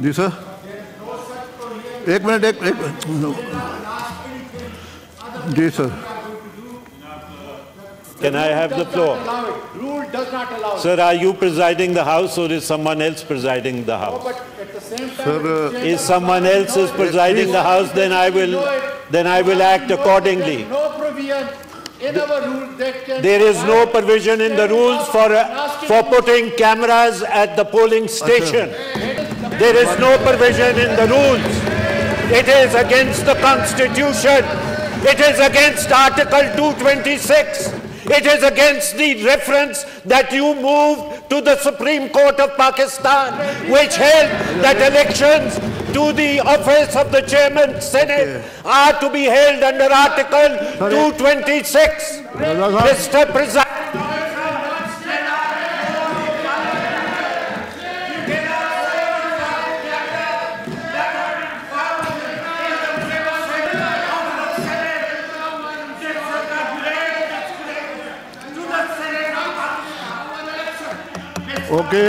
जी sir एक minute एक, एक जी sir Can I have the floor? Allow it. Rule does not allow it. Sir, are you presiding the House or is someone else presiding the No, House? but at the same time. Sir, it uh, changes If someone else is presiding the House, then I will, then I will act accordingly. There's no provision in our rule that can. There is no provision in the rules for, uh, for putting cameras at the polling station. There is no provision in the rules. It is against the constitution. It is against Article 226. It is against the reference that you moved to the Supreme Court of Pakistan, which held that elections to the office of the chairman Senate are to be held under Article 226. Mr. President. Okay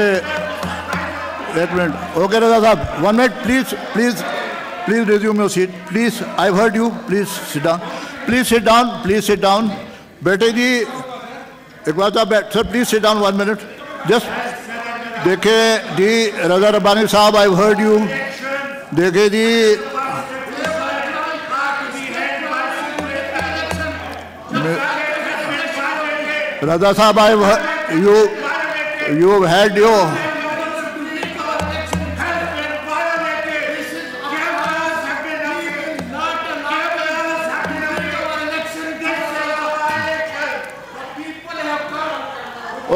एक minute okay Raza sahab one minute please please please resume your seat please I heard you please sit down please sit down please sit down बेटे जी Iqbal sahab sir please sit down one minute just देखे जी रजा रब्बानी साहब आई heard you देखे जी Raza sahab I you you had your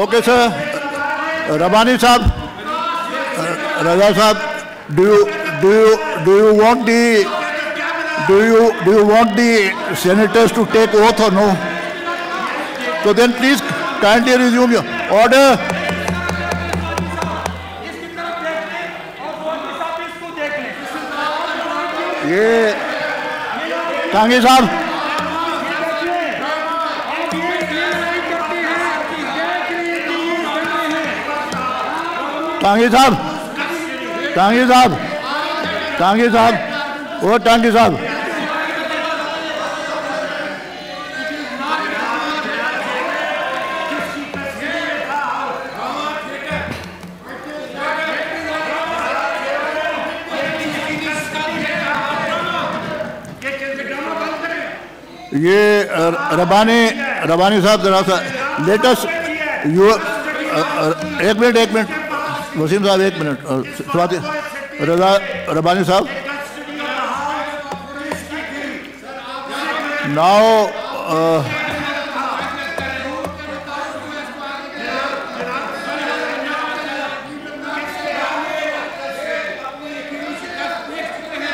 okay sir. Rabbani sahab raza sahab do you do you do you want the do you do you want the senators to take oath or no? So then please kindly resume your order ये। कांगे साहब। टांगी साहब। टांगी साहब। टांगी साहब। वो टांगी साहब। ये रबानी रबानी साहब जरा सा लेटेस्ट यू एक मिनट एक मिनट। वसीम साहब, एक मिनट स्वाति, रजा, रबानी साहब। नाउ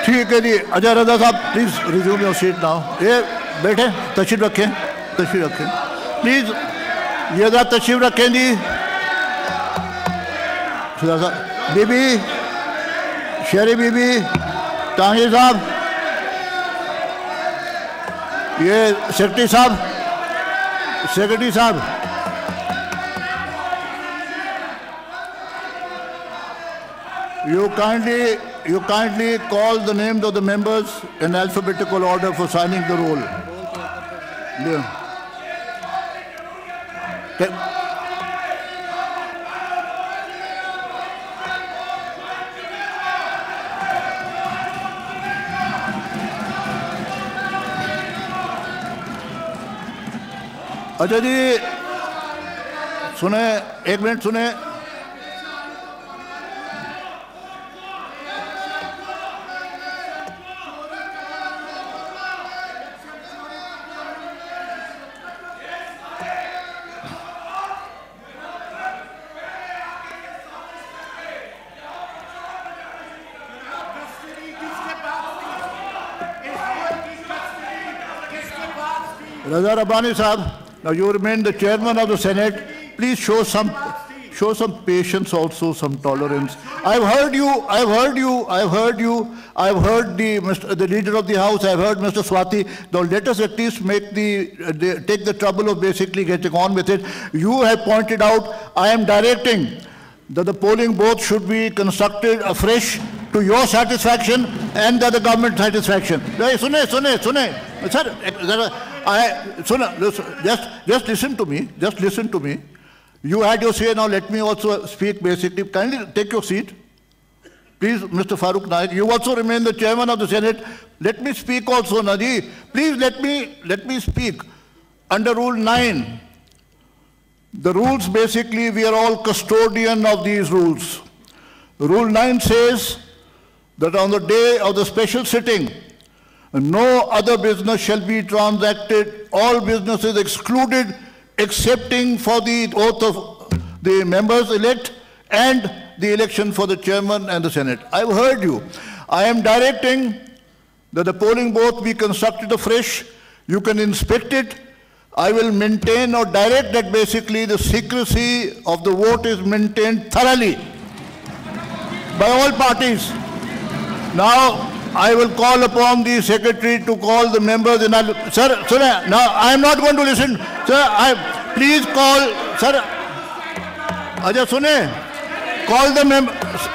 ठीक है जी। Ajay Raza sahab please resume your seat now ये बैठे तशीफ रखें तशीफ रखें। प्लीज़, ये जरा तशीफ रखें जी। बीबी, शेरी बीबी टांगी साहब, ये secretary sahab secretary sahab. You kindly you kindly call the names of the members in alphabetical order for signing the roll Yeah. Ca- अच्छा जी सुने एक मिनट सुने Raza Rabbani Sahab, now you remain the chairman of the Senate. Please show some, show some patience also, some tolerance. I've heard you, I've heard you, I've heard you, I've heard the, Mr., the leader of the House, I've heard Mr. Swati. Now let us at least make the, the, take the trouble of basically getting on with it. You have pointed out, I am directing that the polling booth should be constructed afresh to your satisfaction and the, the government satisfaction. Hey, Sune. Sir, sir, I, Sune, listen, just, just listen to me. Just listen to me. You had your say, now let me also speak basically. Kindly take your seat. Please, Mr. Farooq Naik, you also remain the chairman of the Senate. Let me speak also, Naji. Please let me, let me speak. Under Rule 9, the rules basically, we are all custodian of these rules. Rule 9 says that on the day of the special sitting, no other business shall be transacted, all business is excluded excepting for the oath of the members elect and the election for the chairman and the senate. I've heard you. I am directing that the polling booth be constructed afresh. You can inspect it. I will maintain or direct that basically the secrecy of the vote is maintained thoroughly by all parties. Now, I will call upon the secretary to call the members in sir, sir, now I am not going to listen. Sir, I, please call, sir, Ajay Sune, call the member,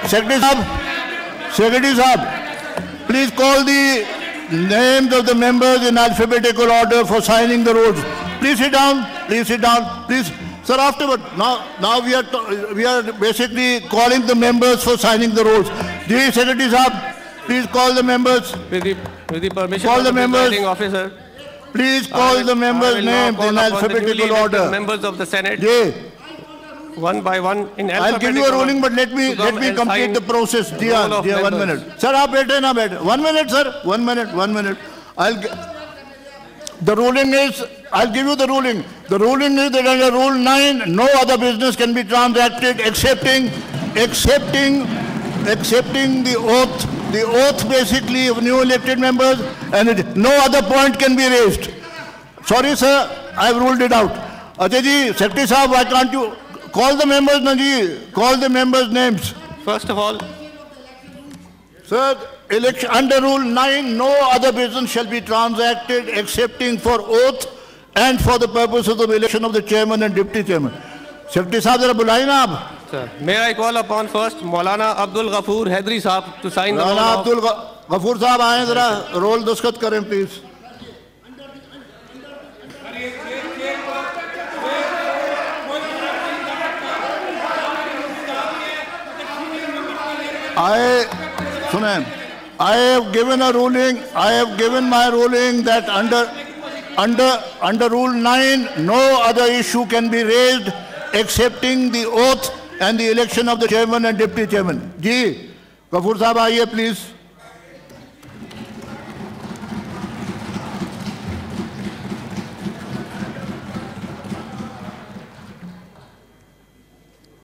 secretary sahab, secretary sahab, please call the names of the members in alphabetical order for signing the rolls. Please sit down, please sit down, please. Sir, afterward, now, now we are, we are basically calling the members for signing the rolls. The secretary sahab, please call the members. With the, with the permission Call of the the members. presiding officer. Please I call will- the I members' will now names call in upon the newly alphabetical elected order. Members of the Senate, Jay, one by one, in I'll alphabetical give you a ruling, but let me, to let come me and complete sign the process. roll Dear, of dear, one members. minute. Sir, आप बैठे ना बैठे. One minute, sir. One minute, one minute. I'll, gi- the ruling is, I'll give you the ruling. The ruling is that under Rule 9, no other business can be transacted excepting, excepting, accepting the oath, the oath basically of new elected members, and it, no other point can be raised. Sorry, sir, I've ruled it out. Ajay ji, Secretary Sahab, why can't you call the members, Naji? Call the members' names. First of all, Sir, election, under Rule 9, no other business shall be transacted excepting for oath and for the purposes of election of the chairman and deputy chairman. Secretary Sahab, जरा बुलाइए ना आप. sir, may I call upon first Maulana Abdul Ghafoor Hedri Saab to sign the roll Rana of Abdul Ghafoor साहब आए जरा roll दस्तखत करें please I, सुने, I have given a ruling, I have given my ruling that under, under, under Rule 9, no other issue can be raised excepting the oath and the election of the chairman and deputy chairman. Ji, Gafur Sahib, please.